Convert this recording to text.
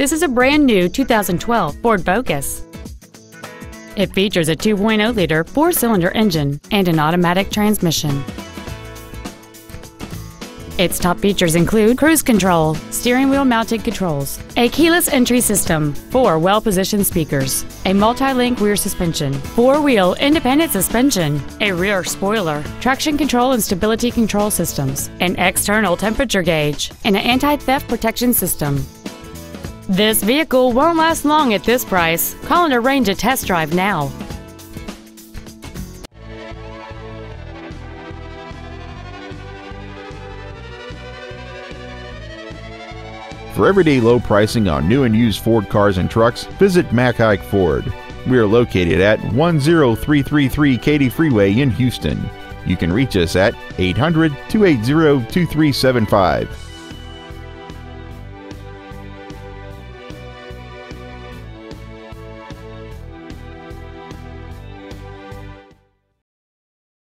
This is a brand new 2012 Ford Focus. It features a 2.0-liter four-cylinder engine and an automatic transmission. Its top features include cruise control, steering wheel mounted controls, a keyless entry system, four well-positioned speakers, a multi-link rear suspension, four-wheel independent suspension, a rear spoiler, traction control and stability control systems, an external temperature gauge, and an anti-theft protection system. This vehicle won't last long at this price. Call and arrange a test drive now. For everyday low pricing on new and used Ford cars and trucks, visit Mac Haik Ford. We are located at 10333 Katy Freeway in Houston. You can reach us at 800 280 2375.